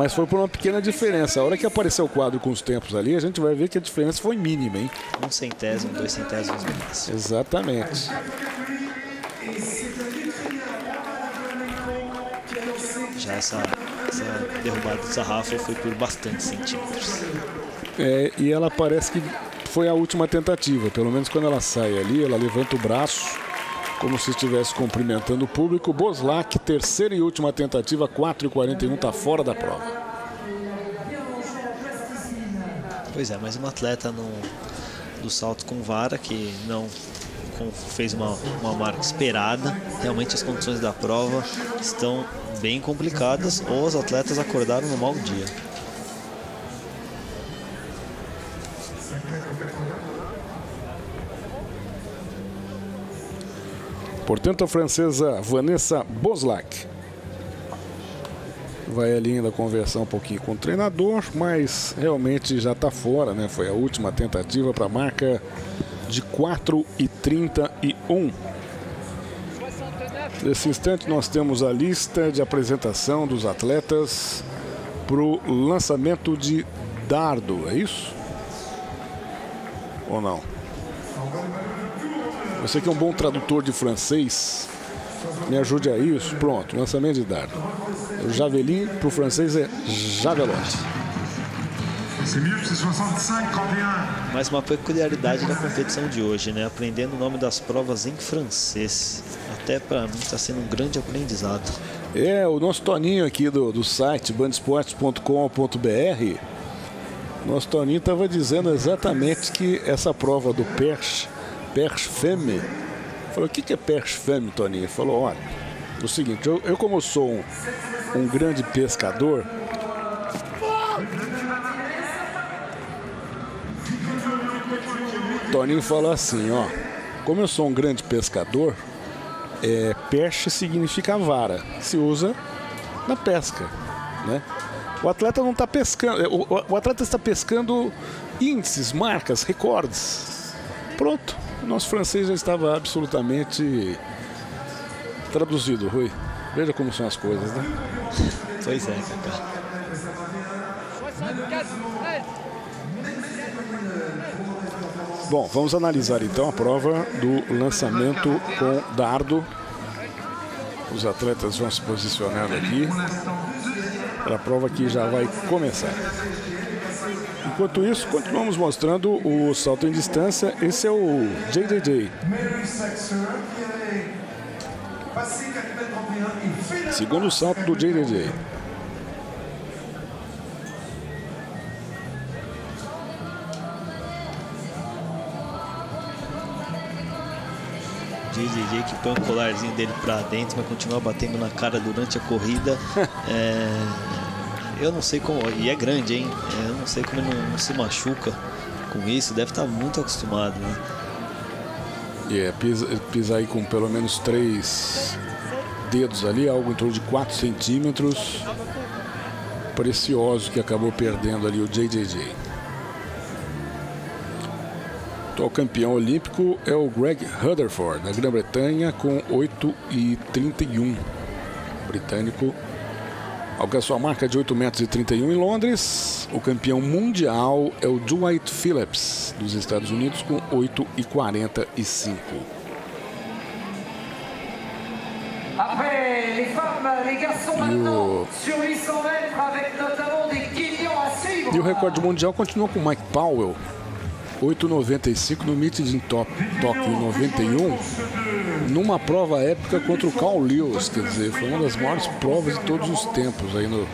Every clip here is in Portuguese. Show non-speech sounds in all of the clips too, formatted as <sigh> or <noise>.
Mas foi por uma pequena diferença. A hora que apareceu o quadro com os tempos ali, a gente vai ver que a diferença foi mínima, hein? Um centésimo, dois centésimos máximo. Exatamente. Já essa, essa derrubada do sarrafo foi por bastante centímetros. É, e ela parece que foi a última tentativa. Pelo menos quando ela sai ali, ela levanta o braço como se estivesse cumprimentando o público. Boslak, terceira e última tentativa, 4,41, está fora da prova. Pois é, mais uma atleta no, do salto com vara que não fez uma, uma marca esperada. Realmente as condições da prova estão bem complicadas ou os atletas acordaram no mau dia. Portanto, a francesa Vanessa Boslak vai ali ainda conversar um pouquinho com o treinador, mas realmente já está fora, né? Foi a última tentativa para a marca de 4 e 31. Nesse instante nós temos a lista de apresentação dos atletas para o lançamento de dardo, é isso? Ou não? Você que é um bom tradutor de francês, me ajude a isso. Pronto, lançamento de dardo. O javelin para o francês é javelote. Mais uma peculiaridade da competição de hoje, né? Aprendendo o nome das provas em francês. Até para mim está sendo um grande aprendizado. É, o nosso Toninho aqui do, do site bandesportes.com.br, nosso Toninho estava dizendo exatamente que essa prova do Perche Perche Femme. Falou, o que, que é Perche Femme, Toninho? Falou, olha, o seguinte, eu, eu como sou um, um grande pescador, Toninho falou assim, ó, como eu sou um grande pescador, é, peixe significa vara, se usa na pesca, né? O atleta não está pescando, o, o atleta está pescando índices, marcas, recordes. Pronto, o nosso francês já estava absolutamente traduzido, Rui. Veja como são as coisas, né? Pois é, Cacá. Bom, vamos analisar então a prova do lançamento com dardo. Os atletas vão se posicionando aqui para a prova que já vai começar. Enquanto isso, continuamos mostrando o salto em distância. Esse é o JJJ. Segundo salto do JJJ. JJJ que põe o colarzinho dele para dentro, vai continuar batendo na cara durante a corrida. <laughs> é, eu não sei como. E é grande, hein? É, eu não sei como ele não, não se machuca com isso. Deve estar muito acostumado, né? É, pisa, pisa aí com pelo menos três dedos ali, algo em torno de 4 centímetros. Precioso que acabou perdendo ali o JJJ. O campeão olímpico é o Greg Rutherford, da Grã-Bretanha, com 8 e 31. Britânico alcançou a marca de 8 metros e 31 em Londres. O campeão mundial é o Dwight Phillips, dos Estados Unidos, com 8 e 45. E o... e o recorde mundial continua com Mike Powell, 8,95 no Meeting Top Tóquio em 91, numa prova épica contra o Carl Lewis, quer dizer, foi uma das maiores provas de todos os tempos aí no,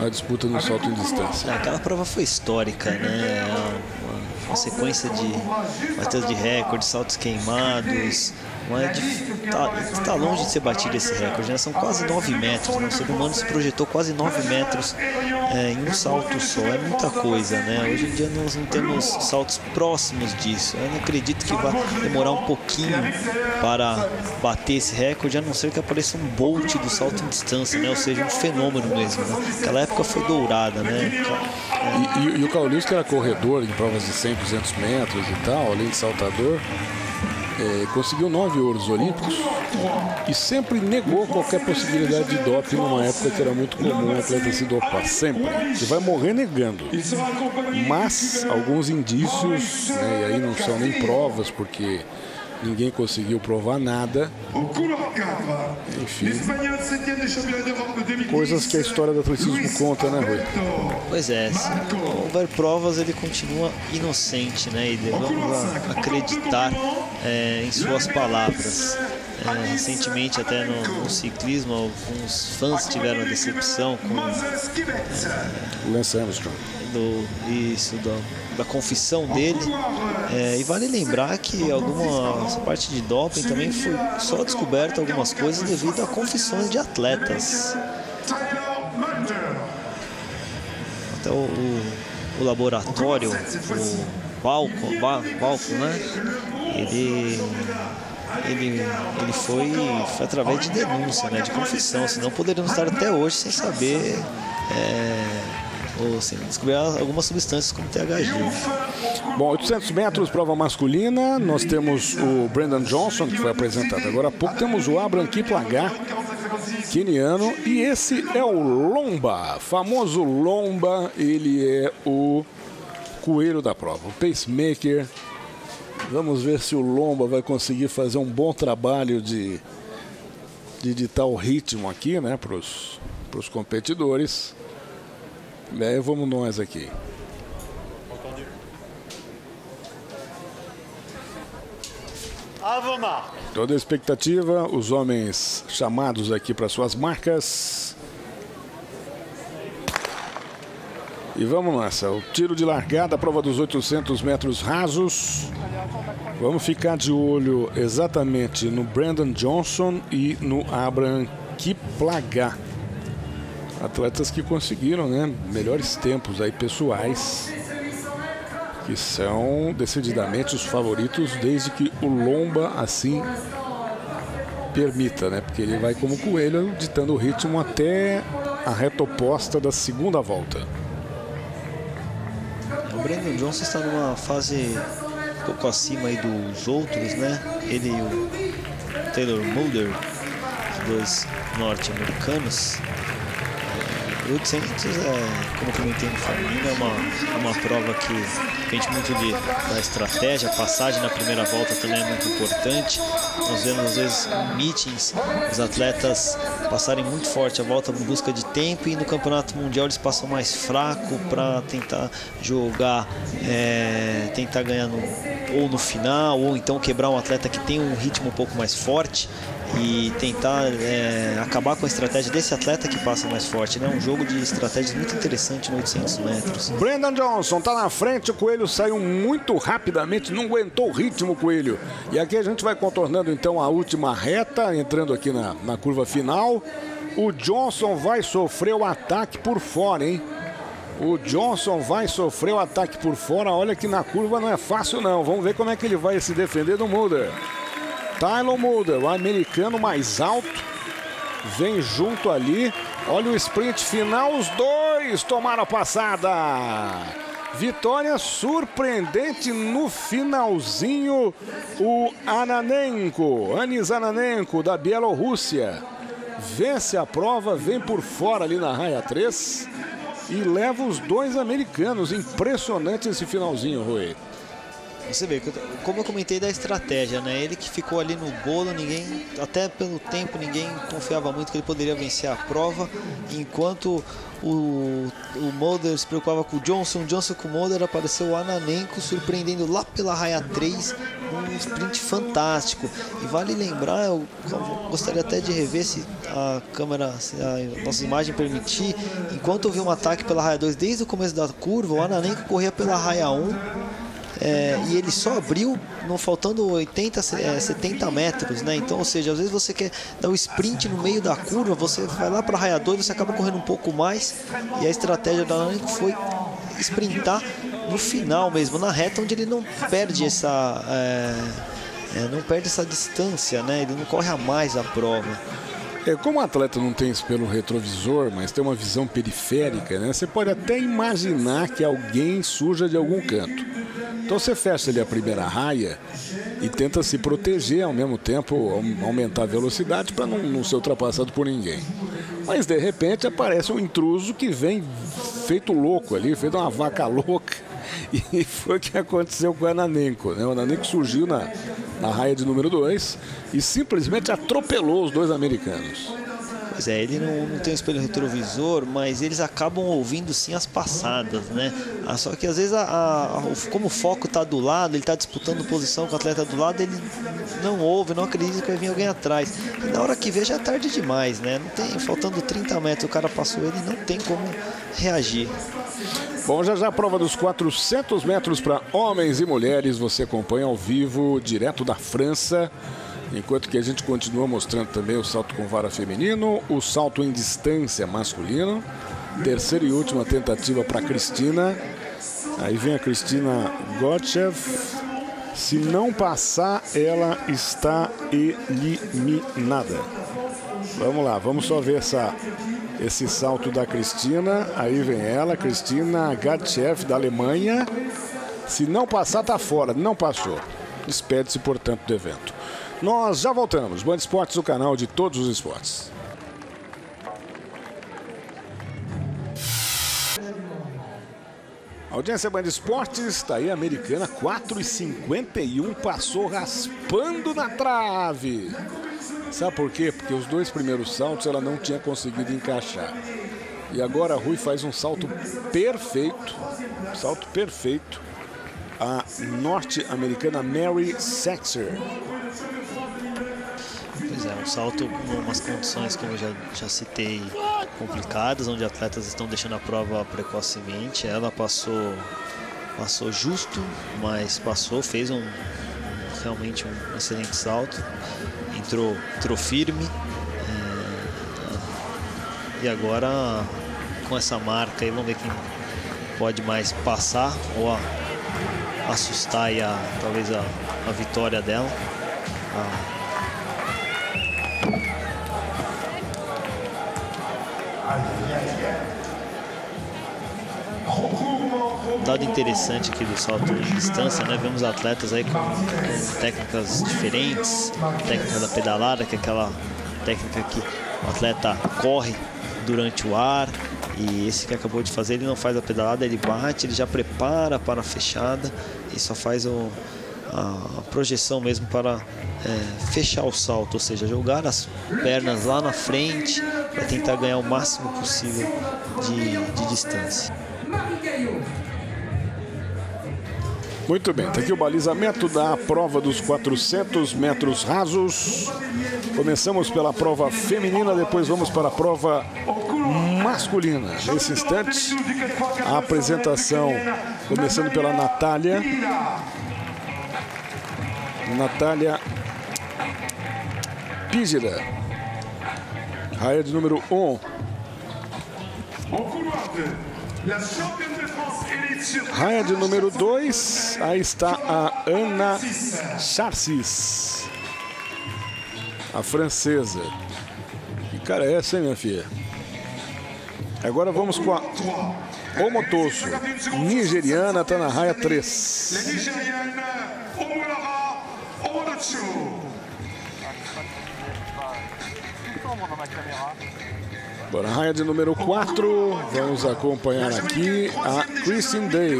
na disputa no salto em distância. Aquela prova foi histórica, né? Uma, uma sequência de batedas de recorde, saltos queimados, mas está tá longe de ser batido esse recorde, né? São quase 9 metros, né? O ser humano se projetou quase 9 metros é, em um salto só, é muita coisa, né? Hoje em dia nós não temos saltos próximos disso. Eu não acredito que vai demorar um pouquinho para bater esse recorde, a não ser que apareça um Bolt do salto em distância, né? Ou seja, um fenômeno mesmo, né? Aquela época foi dourada, né? E, e, e o Caulista era corredor em provas de 100, 200 metros e tal, além de saltador. É, conseguiu nove ouros olímpicos e sempre negou qualquer possibilidade de doping numa época que era muito comum atleta se dopar. Sempre. Você vai morrer negando. Mas alguns indícios, né, e aí não são nem provas, porque ninguém conseguiu provar nada. Enfim, coisas que a história do atletismo conta, né, Rui? Pois é, se houver provas, ele continua inocente, né? E devemos acreditar é, em suas palavras. É, recentemente, até no, no, ciclismo, alguns fãs tiveram decepção com é, Lance Armstrong. Do, isso, do, da confissão dele. É, e vale lembrar que alguma essa parte de doping também foi só descoberta algumas coisas devido a confissões de atletas. Até o, o, o laboratório, o Balco, Balco, né? Ele ele, ele foi, foi através de denúncia, né, de confissão, senão poderíamos estar até hoje sem saber é, ou sem descobrir algumas substâncias como THG. Bom, 800 metros, prova masculina, nós temos o Brandon Johnson, que foi apresentado agora há pouco, temos o Abraham Kiplagar, keniano, e esse é o Lomba, famoso Lomba, ele é o coelho da prova, o pacemaker. Vamos ver se o Lomba vai conseguir fazer um bom trabalho de, de ditar o ritmo aqui, né, para os competidores. Aí vamos nós aqui. Toda a expectativa, os homens chamados aqui para suas marcas. E vamos nessa, o tiro de largada, a prova dos 800 metros rasos. Vamos ficar de olho exatamente no Brandon Johnson e no Abraham Kiplagat. Atletas que conseguiram né, melhores tempos aí pessoais, que são decididamente os favoritos desde que o Lomba assim permita, né? Porque ele vai como coelho ditando o ritmo até a reta oposta da segunda volta. O Brandon Johnson está numa fase um pouco acima aí dos outros, né? Ele e o Taylor Mulder, os dois norte-americanos. 800, é, como no feminino, é uma, é uma prova que depende muito de, da estratégia. A passagem na primeira volta também é muito importante. Nós vemos às vezes em meetings os atletas passarem muito forte a volta em busca de tempo e no campeonato mundial eles passam mais fraco para tentar jogar, é, tentar ganhar no, ou no final ou então quebrar um atleta que tem um ritmo um pouco mais forte e tentar é, acabar com a estratégia desse atleta que passa mais forte. Né? Um jogo de estratégias muito interessante no 800 metros. Brandon Johnson está na frente, o Coelho saiu muito rapidamente, não aguentou o ritmo, Coelho. E aqui a gente vai contornando então a última reta, entrando aqui na, na curva final. O Johnson vai sofrer o ataque por fora, hein? O Johnson vai sofrer o ataque por fora. Olha que na curva não é fácil, não. Vamos ver como é que ele vai se defender do Mulder. Tylon Mulder, o americano mais alto, vem junto ali. Olha o sprint final, os dois tomaram a passada. Vitória surpreendente no finalzinho. O Ananenko, Anis Ananenko, da Bielorrússia, vence a prova, vem por fora ali na raia 3 e leva os dois americanos. Impressionante esse finalzinho, Rui. Você vê, como eu comentei da estratégia, né? Ele que ficou ali no bolo, ninguém, até pelo tempo, ninguém confiava muito que ele poderia vencer a prova, enquanto o, o Mulder se preocupava com o Johnson, Johnson com o Mulder, apareceu o Ananenko surpreendendo lá pela raia 3, um sprint fantástico. E vale lembrar, eu gostaria até de rever se a câmera, se a nossa imagem permitir, enquanto houve um ataque pela raia 2 desde o começo da curva, o Ananenko corria pela raia 1 é, e ele só abriu não faltando 80, é, 70 metros, né? Então, ou seja, às vezes você quer dar um sprint no meio da curva, você vai lá para a raia 2, você acaba correndo um pouco mais e a estratégia da Nani foi sprintar no final mesmo, na reta onde ele não perde essa é, é, não perde essa distância, né? Ele não corre a mais a prova. É, como o atleta não tem espelho retrovisor, mas tem uma visão periférica, né? Você pode até imaginar que alguém surja de algum canto. Então você fecha ali a primeira raia e tenta se proteger ao mesmo tempo, aumentar a velocidade para não, não ser ultrapassado por ninguém. Mas de repente aparece um intruso que vem feito louco ali, feito uma vaca louca. <laughs> E foi o que aconteceu com o Ananenko. Né? O Ananenko surgiu na, na raia de número 2 e simplesmente atropelou os dois americanos. Pois é, ele não, não tem um espelho retrovisor, mas eles acabam ouvindo sim as passadas, né? Ah, só que às vezes, a, a, como o foco está do lado, ele está disputando posição com o atleta do lado, ele não ouve, não acredita que vai vir alguém atrás. E na hora que vê já é tarde demais, né? Não tem, faltando 30 metros, o cara passou ele, não tem como reagir. Bom, já já a prova dos 400 metros para homens e mulheres, você acompanha ao vivo, direto da França. Enquanto que a gente continua mostrando também o salto com vara feminino, o salto em distância masculino. Terceira e última tentativa para Cristina. Aí vem a Cristina Gotchev. Se não passar, ela está eliminada. Vamos lá, vamos só ver essa, esse salto da Cristina. Aí vem ela, Cristina Gatchev, da Alemanha. Se não passar, tá fora. Não passou. Despede-se, portanto, do evento. Nós já voltamos. Band Esportes, o canal de todos os esportes. Audiência Band Esportes, está aí a americana, 4,51, passou raspando na trave. Sabe por quê? Porque os dois primeiros saltos ela não tinha conseguido encaixar. E agora a Rui faz um salto perfeito, salto perfeito. A norte-americana Mary Saxer É, um salto em umas condições, como eu já, já citei, complicadas, onde atletas estão deixando a prova precocemente. Ela passou, passou justo, mas passou, fez um, realmente um excelente salto, entrou, entrou firme. É, e agora, com essa marca aí, vamos ver quem pode mais passar ou assustar a, talvez a, a vitória dela. A, dado interessante aqui do salto em distância, né? Vemos atletas aí com, com técnicas diferentes, técnica da pedalada, que é aquela técnica que o atleta corre durante o ar, e esse que acabou de fazer, ele não faz a pedalada, ele bate, ele já prepara para a fechada e só faz o, a projeção mesmo para é, fechar o salto, ou seja, jogar as pernas lá na frente para tentar ganhar o máximo possível de, de distância. Muito bem, está aqui o balizamento da prova dos 400 metros rasos. Começamos pela prova feminina, depois vamos para a prova masculina. Nesse instante, a apresentação começando pela Natália. Natália Pígira. Raia de número 1. Raia de número 2, aí está a Ana Charcis, a francesa. Que cara é essa, hein, minha filha? Agora vamos com a Omotoso, nigeriana, está na raia 3. Bora, raia de número 4. Vamos acompanhar aqui a Christine Day.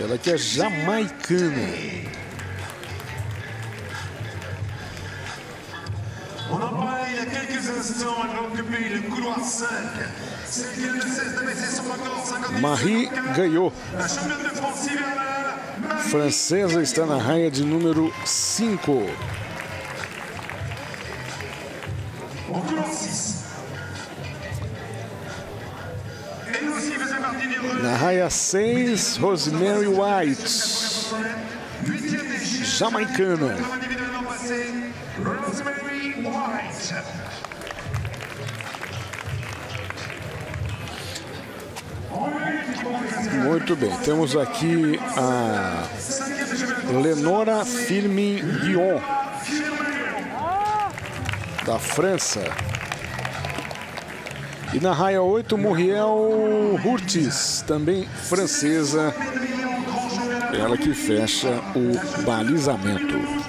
Ela que é jamaicana. On en parlait il y a quelques instants, elle occupé le couloir 5. Celle qui vient de cesse de baisser son record 50 Marie ganhou. Francesa está na raia de número 5. Na raia 6, Rosemary White, jamaicana. Muito bem, temos aqui a Lenora Firmin Guion, da França. E na raia 8, Muriel Hurtis, também francesa. Ela que fecha o balizamento.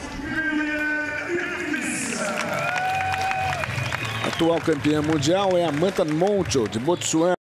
Atual campeã mundial é a Manta Moncho, de Botsuana.